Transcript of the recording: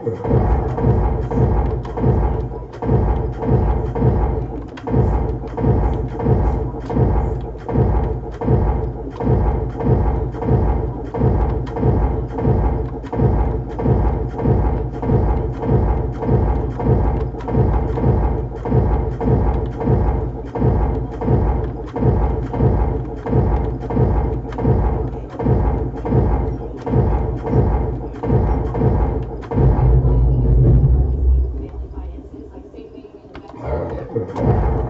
Thank. Tchau.